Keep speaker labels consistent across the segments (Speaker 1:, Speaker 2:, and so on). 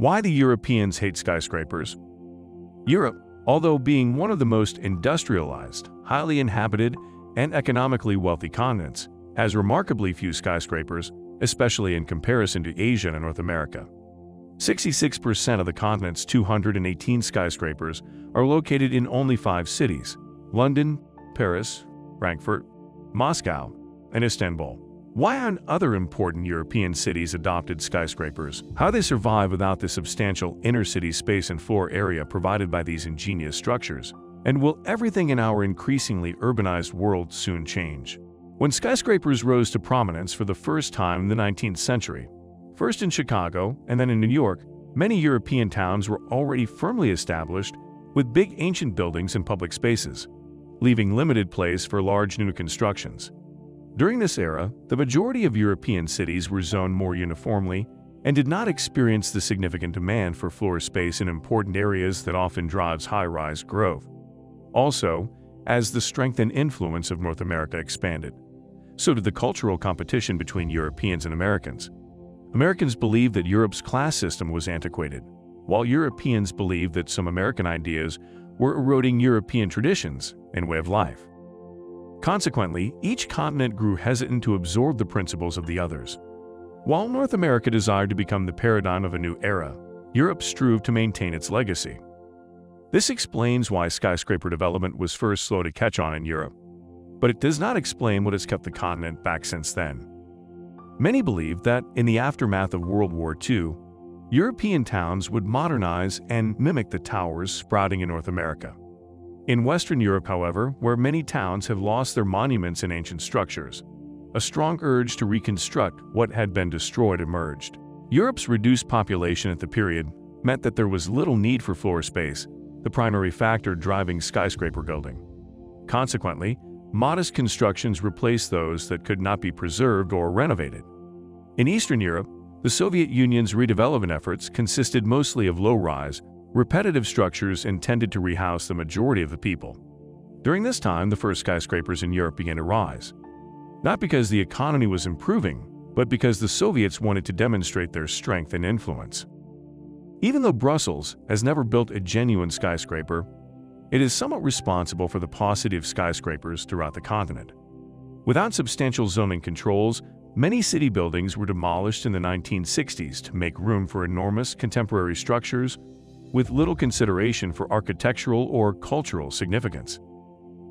Speaker 1: Why the Europeans hate skyscrapers? Europe, although being one of the most industrialized, highly inhabited, and economically wealthy continents, has remarkably few skyscrapers, especially in comparison to Asia and North America. 66% of the continent's 218 skyscrapers are located in only five cities London, Paris, Frankfurt, Moscow, and Istanbul. Why aren't other important European cities adopted skyscrapers? How they survive without the substantial inner-city space and floor area provided by these ingenious structures? And will everything in our increasingly urbanized world soon change? When skyscrapers rose to prominence for the first time in the 19th century, first in Chicago and then in New York, many European towns were already firmly established with big ancient buildings and public spaces, leaving limited place for large new constructions. During this era, the majority of European cities were zoned more uniformly and did not experience the significant demand for floor space in important areas that often drives high-rise growth. Also, as the strength and influence of North America expanded, so did the cultural competition between Europeans and Americans. Americans believed that Europe's class system was antiquated, while Europeans believed that some American ideas were eroding European traditions and way of life. Consequently, each continent grew hesitant to absorb the principles of the others. While North America desired to become the paradigm of a new era, Europe strove to maintain its legacy. This explains why skyscraper development was first slow to catch on in Europe, but it does not explain what has kept the continent back since then. Many believe that, in the aftermath of World War II, European towns would modernize and mimic the towers sprouting in North America. In Western Europe, however, where many towns have lost their monuments and ancient structures, a strong urge to reconstruct what had been destroyed emerged. Europe's reduced population at the period meant that there was little need for floor space, the primary factor driving skyscraper building. Consequently, modest constructions replaced those that could not be preserved or renovated. In Eastern Europe, the Soviet Union's redevelopment efforts consisted mostly of low-rise, repetitive structures intended to rehouse the majority of the people. During this time, the first skyscrapers in Europe began to rise. Not because the economy was improving, but because the Soviets wanted to demonstrate their strength and influence. Even though Brussels has never built a genuine skyscraper, it is somewhat responsible for the paucity of skyscrapers throughout the continent. Without substantial zoning controls, many city buildings were demolished in the 1960s to make room for enormous contemporary structures with little consideration for architectural or cultural significance.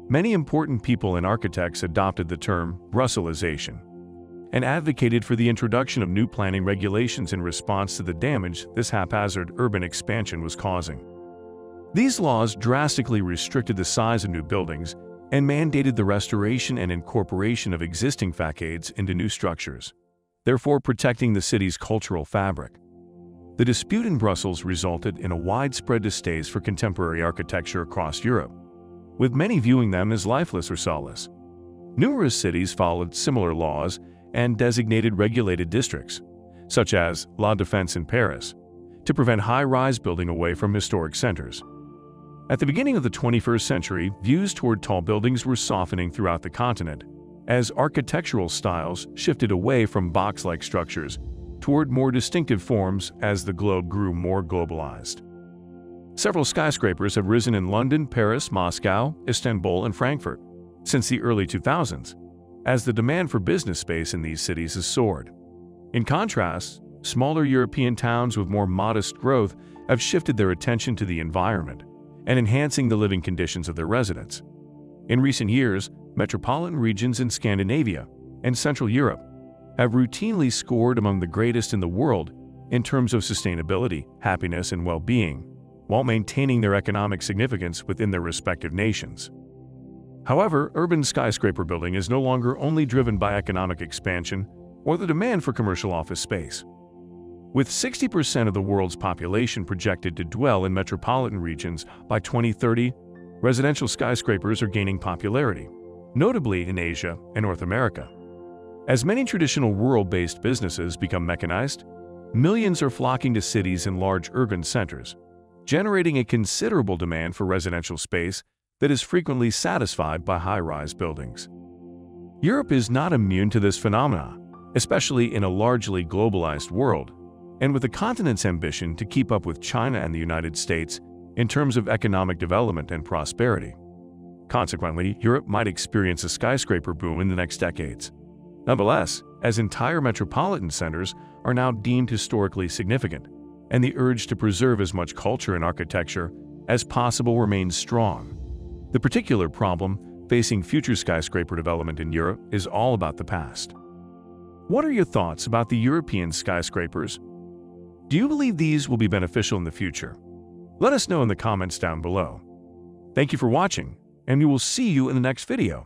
Speaker 1: Many important people and architects adopted the term Brusselization and advocated for the introduction of new planning regulations in response to the damage this haphazard urban expansion was causing. These laws drastically restricted the size of new buildings and mandated the restoration and incorporation of existing facades into new structures, therefore protecting the city's cultural fabric. The dispute in Brussels resulted in a widespread distaste for contemporary architecture across Europe, with many viewing them as lifeless or soulless. Numerous cities followed similar laws and designated regulated districts, such as La Défense in Paris, to prevent high-rise building away from historic centers. At the beginning of the 21st century, views toward tall buildings were softening throughout the continent, as architectural styles shifted away from box-like structures toward more distinctive forms as the globe grew more globalized. Several skyscrapers have risen in London, Paris, Moscow, Istanbul, and Frankfurt since the early 2000s, as the demand for business space in these cities has soared. In contrast, smaller European towns with more modest growth have shifted their attention to the environment and enhancing the living conditions of their residents. In recent years, metropolitan regions in Scandinavia and Central Europe have routinely scored among the greatest in the world in terms of sustainability, happiness, and well-being, while maintaining their economic significance within their respective nations. However, urban skyscraper building is no longer only driven by economic expansion or the demand for commercial office space. With 60% of the world's population projected to dwell in metropolitan regions by 2030, residential skyscrapers are gaining popularity, notably in Asia and North America. As many traditional rural-based businesses become mechanized, millions are flocking to cities and large urban centers, generating a considerable demand for residential space that is frequently satisfied by high-rise buildings. Europe is not immune to this phenomena, especially in a largely globalized world, and with the continent's ambition to keep up with China and the United States in terms of economic development and prosperity. Consequently, Europe might experience a skyscraper boom in the next decades. Nonetheless, as entire metropolitan centers are now deemed historically significant, and the urge to preserve as much culture and architecture as possible remains strong. The particular problem facing future skyscraper development in Europe is all about the past. What are your thoughts about the European skyscrapers? Do you believe these will be beneficial in the future? Let us know in the comments down below. Thank you for watching, and we will see you in the next video.